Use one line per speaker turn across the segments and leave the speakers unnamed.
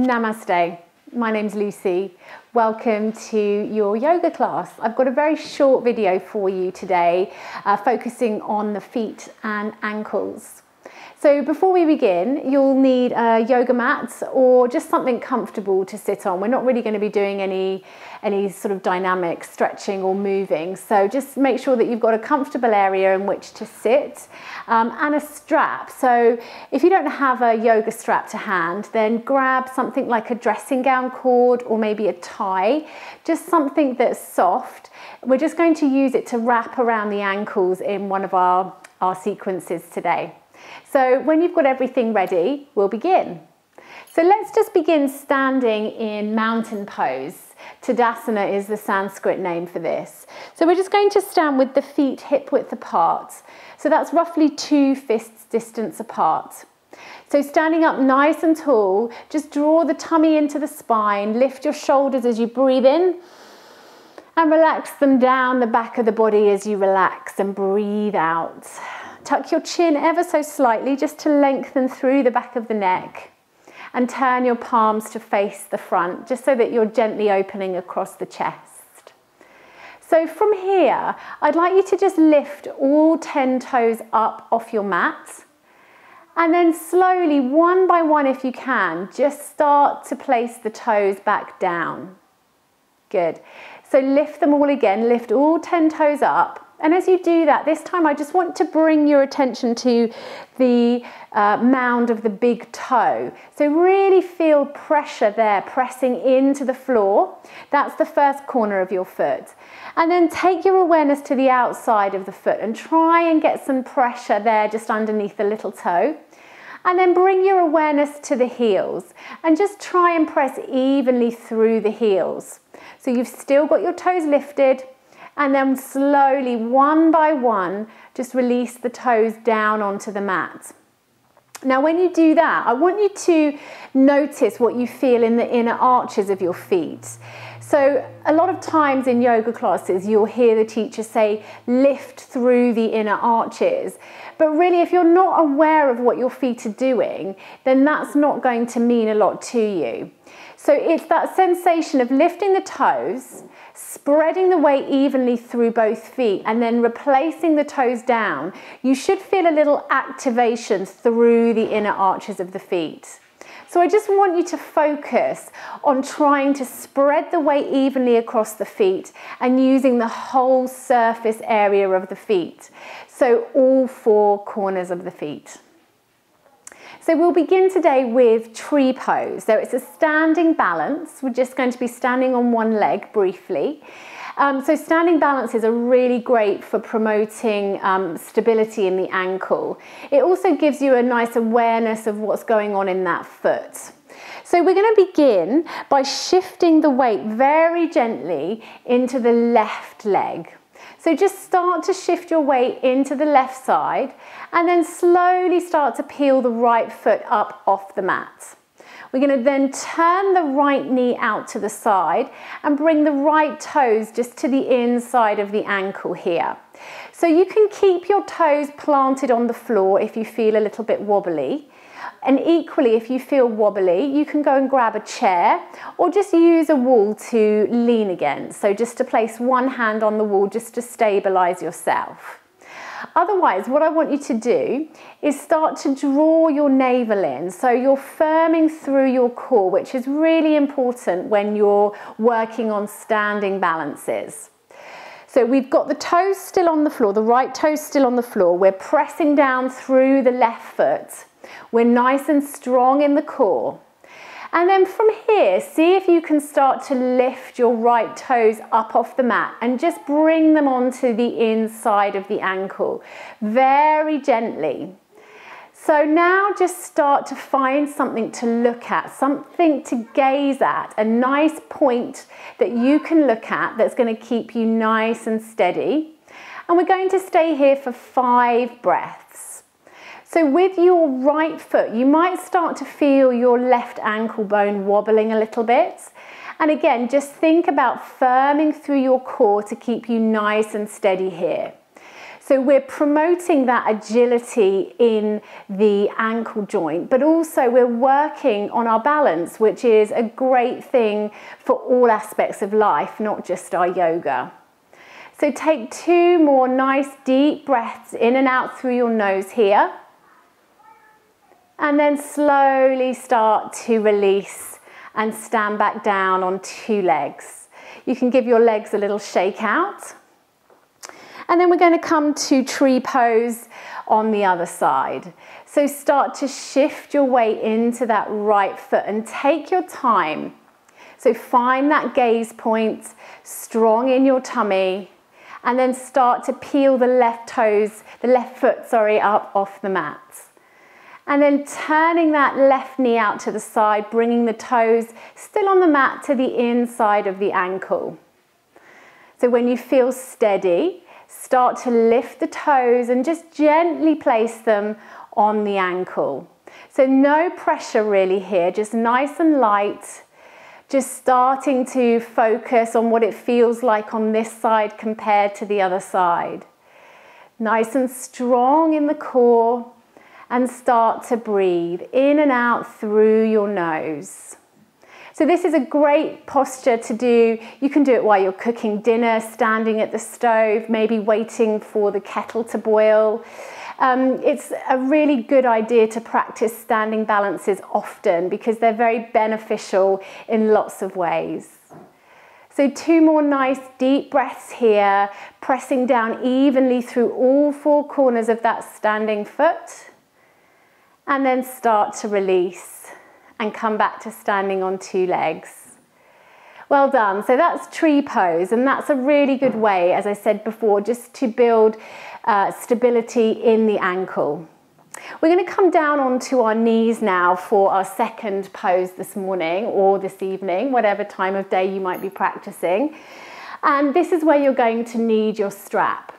Namaste. My name's Lucy. Welcome to your yoga class. I've got a very short video for you today uh, focusing on the feet and ankles. So before we begin, you'll need a yoga mat or just something comfortable to sit on. We're not really going to be doing any, any sort of dynamic stretching or moving. So just make sure that you've got a comfortable area in which to sit um, and a strap. So if you don't have a yoga strap to hand, then grab something like a dressing gown cord or maybe a tie, just something that's soft. We're just going to use it to wrap around the ankles in one of our, our sequences today. So when you've got everything ready, we'll begin. So let's just begin standing in mountain pose. Tadasana is the Sanskrit name for this. So we're just going to stand with the feet hip width apart. So that's roughly two fists distance apart. So standing up nice and tall, just draw the tummy into the spine, lift your shoulders as you breathe in, and relax them down the back of the body as you relax and breathe out. Tuck your chin ever so slightly just to lengthen through the back of the neck and turn your palms to face the front just so that you're gently opening across the chest. So from here, I'd like you to just lift all 10 toes up off your mat and then slowly, one by one if you can, just start to place the toes back down. Good. So lift them all again, lift all 10 toes up and as you do that, this time I just want to bring your attention to the uh, mound of the big toe. So really feel pressure there, pressing into the floor. That's the first corner of your foot. And then take your awareness to the outside of the foot and try and get some pressure there just underneath the little toe. And then bring your awareness to the heels and just try and press evenly through the heels. So you've still got your toes lifted, and then slowly, one by one, just release the toes down onto the mat. Now, when you do that, I want you to notice what you feel in the inner arches of your feet. So, a lot of times in yoga classes, you'll hear the teacher say, lift through the inner arches. But really, if you're not aware of what your feet are doing, then that's not going to mean a lot to you. So, it's that sensation of lifting the toes spreading the weight evenly through both feet and then replacing the toes down, you should feel a little activation through the inner arches of the feet. So I just want you to focus on trying to spread the weight evenly across the feet and using the whole surface area of the feet. So all four corners of the feet. So we'll begin today with tree pose. So it's a standing balance. We're just going to be standing on one leg briefly. Um, so standing balances are really great for promoting um, stability in the ankle. It also gives you a nice awareness of what's going on in that foot. So we're going to begin by shifting the weight very gently into the left leg. So just start to shift your weight into the left side and then slowly start to peel the right foot up off the mat. We're going to then turn the right knee out to the side and bring the right toes just to the inside of the ankle here. So you can keep your toes planted on the floor if you feel a little bit wobbly. And equally, if you feel wobbly, you can go and grab a chair or just use a wall to lean against. So just to place one hand on the wall just to stabilize yourself. Otherwise, what I want you to do is start to draw your navel in. So you're firming through your core, which is really important when you're working on standing balances. So we've got the toes still on the floor, the right toes still on the floor. We're pressing down through the left foot. We're nice and strong in the core. And then from here, see if you can start to lift your right toes up off the mat and just bring them onto the inside of the ankle, very gently. So now just start to find something to look at, something to gaze at, a nice point that you can look at that's going to keep you nice and steady. And we're going to stay here for five breaths. So with your right foot, you might start to feel your left ankle bone wobbling a little bit. And again, just think about firming through your core to keep you nice and steady here. So we're promoting that agility in the ankle joint, but also we're working on our balance, which is a great thing for all aspects of life, not just our yoga. So take two more nice deep breaths in and out through your nose here. And then slowly start to release and stand back down on two legs. You can give your legs a little shake out. And then we're going to come to tree pose on the other side. So start to shift your weight into that right foot and take your time. So find that gaze point strong in your tummy and then start to peel the left toes, the left foot, sorry, up off the mat. And then turning that left knee out to the side, bringing the toes still on the mat to the inside of the ankle. So when you feel steady, start to lift the toes and just gently place them on the ankle. So no pressure really here, just nice and light just starting to focus on what it feels like on this side compared to the other side. Nice and strong in the core and start to breathe in and out through your nose. So this is a great posture to do. You can do it while you're cooking dinner, standing at the stove, maybe waiting for the kettle to boil. Um, it's a really good idea to practice standing balances often because they're very beneficial in lots of ways. So two more nice deep breaths here, pressing down evenly through all four corners of that standing foot. And then start to release and come back to standing on two legs. Well done. So that's tree pose, and that's a really good way, as I said before, just to build uh, stability in the ankle. We're going to come down onto our knees now for our second pose this morning or this evening, whatever time of day you might be practicing. And this is where you're going to need your strap.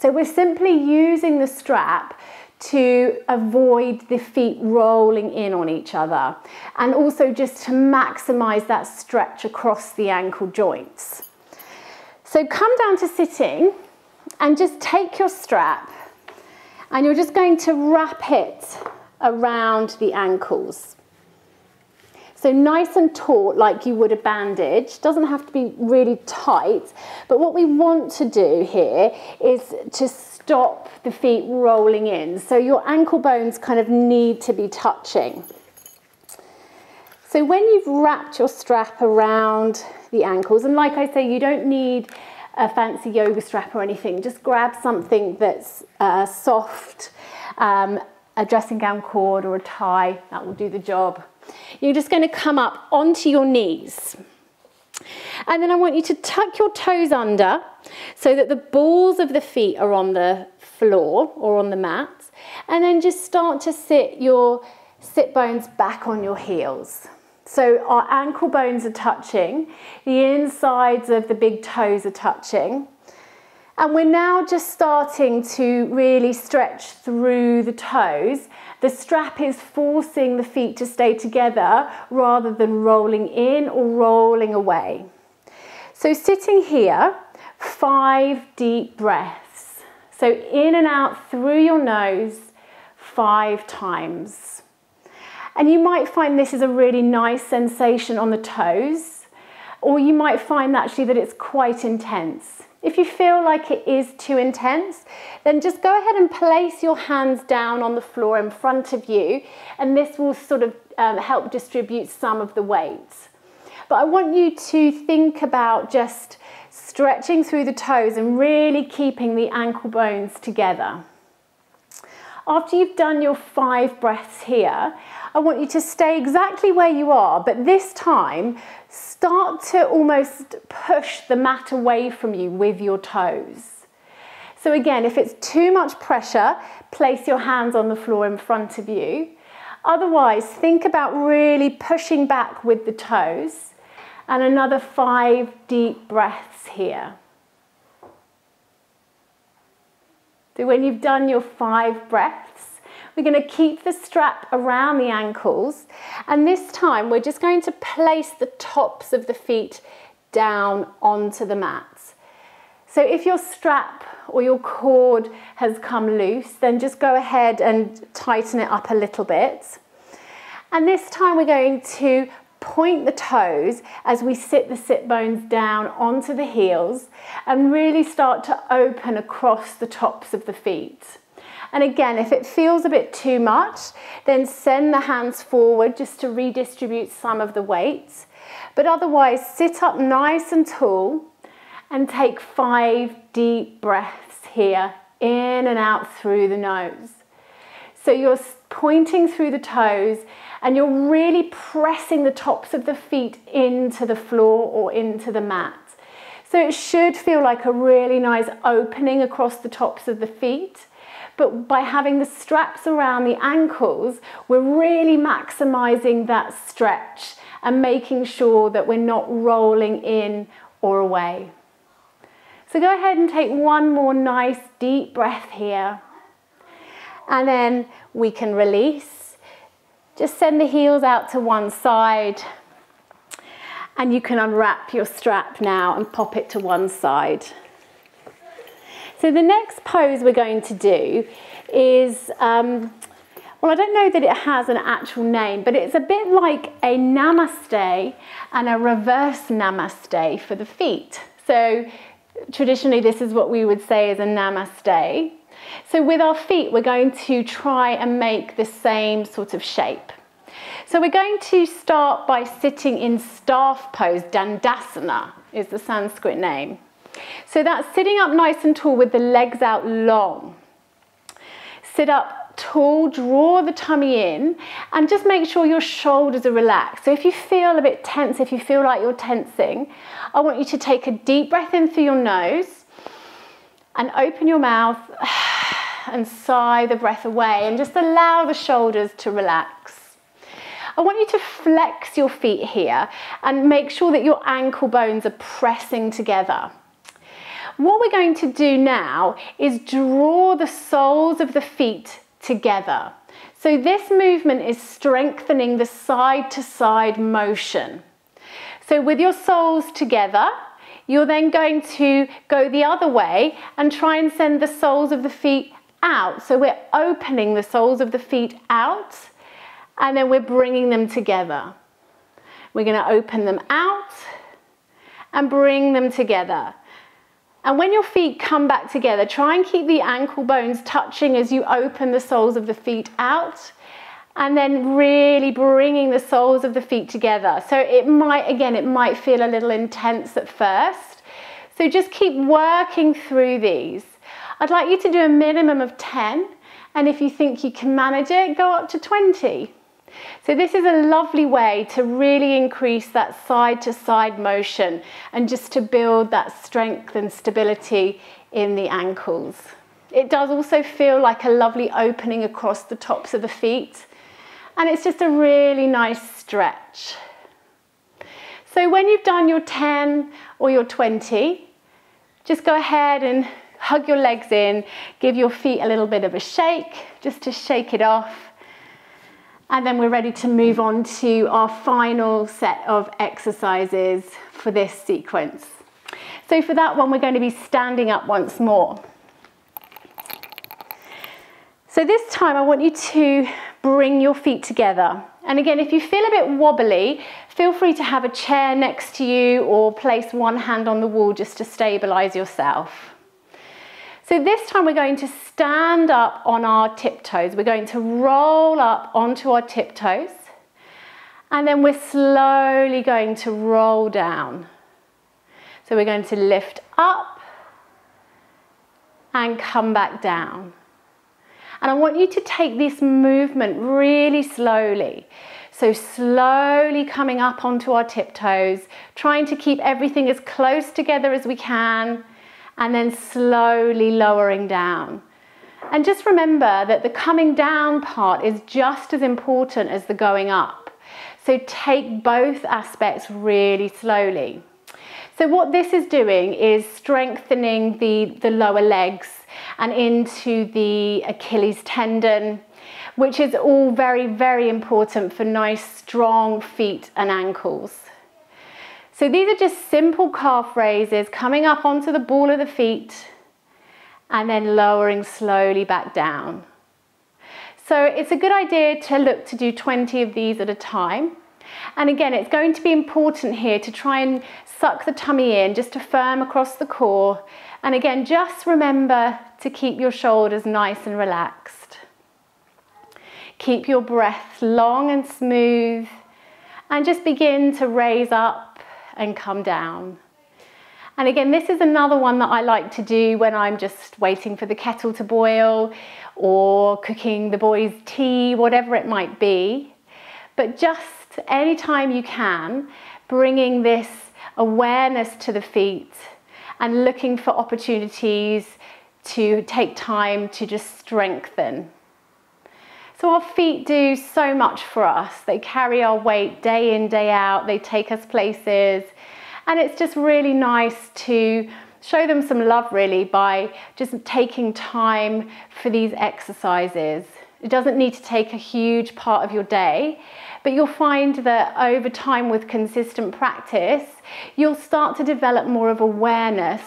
So we're simply using the strap to avoid the feet rolling in on each other and also just to maximize that stretch across the ankle joints. So come down to sitting and just take your strap and you're just going to wrap it around the ankles. So nice and taut like you would a bandage, doesn't have to be really tight, but what we want to do here is to stop the feet rolling in. So your ankle bones kind of need to be touching. So when you've wrapped your strap around the ankles, and like I say, you don't need a fancy yoga strap or anything. Just grab something that's uh, soft, um, a dressing gown cord or a tie, that will do the job. You're just going to come up onto your knees. And then I want you to tuck your toes under so that the balls of the feet are on the floor or on the mat. And then just start to sit your sit bones back on your heels. So our ankle bones are touching, the insides of the big toes are touching. And we're now just starting to really stretch through the toes. The strap is forcing the feet to stay together rather than rolling in or rolling away. So sitting here, five deep breaths. So in and out through your nose five times. And you might find this is a really nice sensation on the toes, or you might find actually that it's quite intense. If you feel like it is too intense, then just go ahead and place your hands down on the floor in front of you, and this will sort of um, help distribute some of the weight. But I want you to think about just stretching through the toes and really keeping the ankle bones together. After you've done your five breaths here, I want you to stay exactly where you are, but this time start to almost push the mat away from you with your toes. So again, if it's too much pressure, place your hands on the floor in front of you. Otherwise, think about really pushing back with the toes and another five deep breaths here. So when you've done your five breaths, we're going to keep the strap around the ankles and this time we're just going to place the tops of the feet down onto the mat. So if your strap or your cord has come loose, then just go ahead and tighten it up a little bit. And this time we're going to point the toes as we sit the sit bones down onto the heels and really start to open across the tops of the feet. And again, if it feels a bit too much, then send the hands forward just to redistribute some of the weight. But otherwise, sit up nice and tall and take five deep breaths here, in and out through the nose. So you're pointing through the toes and you're really pressing the tops of the feet into the floor or into the mat. So it should feel like a really nice opening across the tops of the feet. But by having the straps around the ankles, we're really maximizing that stretch and making sure that we're not rolling in or away. So go ahead and take one more nice deep breath here. And then we can release. Just send the heels out to one side. And you can unwrap your strap now and pop it to one side. So the next pose we're going to do is, um, well, I don't know that it has an actual name, but it's a bit like a namaste and a reverse namaste for the feet. So traditionally, this is what we would say is a namaste. So with our feet, we're going to try and make the same sort of shape. So we're going to start by sitting in staff pose, Dandasana is the Sanskrit name. So that's sitting up nice and tall with the legs out long. Sit up tall, draw the tummy in, and just make sure your shoulders are relaxed. So if you feel a bit tense, if you feel like you're tensing, I want you to take a deep breath in through your nose and open your mouth and sigh the breath away and just allow the shoulders to relax. I want you to flex your feet here and make sure that your ankle bones are pressing together. What we're going to do now is draw the soles of the feet together. So this movement is strengthening the side to side motion. So with your soles together, you're then going to go the other way and try and send the soles of the feet out. So we're opening the soles of the feet out and then we're bringing them together. We're going to open them out and bring them together. And when your feet come back together, try and keep the ankle bones touching as you open the soles of the feet out and then really bringing the soles of the feet together. So it might, again, it might feel a little intense at first. So just keep working through these. I'd like you to do a minimum of 10, and if you think you can manage it, go up to 20. So this is a lovely way to really increase that side to side motion and just to build that strength and stability in the ankles. It does also feel like a lovely opening across the tops of the feet and it's just a really nice stretch. So when you've done your 10 or your 20, just go ahead and hug your legs in, give your feet a little bit of a shake, just to shake it off. And then we're ready to move on to our final set of exercises for this sequence. So for that one, we're going to be standing up once more. So this time I want you to bring your feet together. And again, if you feel a bit wobbly, feel free to have a chair next to you or place one hand on the wall just to stabilize yourself. So this time we're going to stand up on our tiptoes. We're going to roll up onto our tiptoes and then we're slowly going to roll down. So we're going to lift up and come back down. And I want you to take this movement really slowly. So slowly coming up onto our tiptoes, trying to keep everything as close together as we can, and then slowly lowering down. And just remember that the coming down part is just as important as the going up. So take both aspects really slowly. So what this is doing is strengthening the, the lower legs and into the Achilles tendon, which is all very, very important for nice, strong feet and ankles. So these are just simple calf raises coming up onto the ball of the feet and then lowering slowly back down. So it's a good idea to look to do 20 of these at a time. And again, it's going to be important here to try and suck the tummy in just to firm across the core. And again, just remember to keep your shoulders nice and relaxed. Keep your breath long and smooth and just begin to raise up and come down. And again, this is another one that I like to do when I'm just waiting for the kettle to boil or cooking the boys' tea, whatever it might be. But just anytime you can, bringing this awareness to the feet and looking for opportunities to take time to just strengthen. So our feet do so much for us. They carry our weight day in, day out. They take us places. And it's just really nice to show them some love really by just taking time for these exercises. It doesn't need to take a huge part of your day, but you'll find that over time with consistent practice, you'll start to develop more of awareness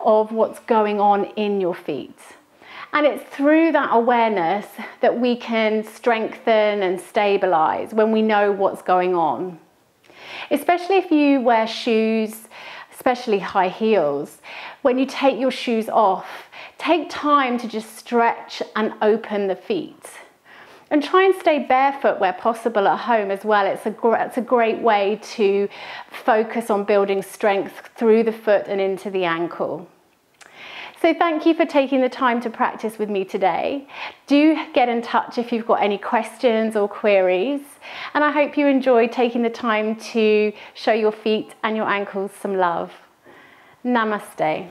of what's going on in your feet. And it's through that awareness that we can strengthen and stabilize when we know what's going on. Especially if you wear shoes, especially high heels, when you take your shoes off, take time to just stretch and open the feet. And try and stay barefoot where possible at home as well. It's a, it's a great way to focus on building strength through the foot and into the ankle. So thank you for taking the time to practice with me today. Do get in touch if you've got any questions or queries. And I hope you enjoyed taking the time to show your feet and your ankles some love. Namaste.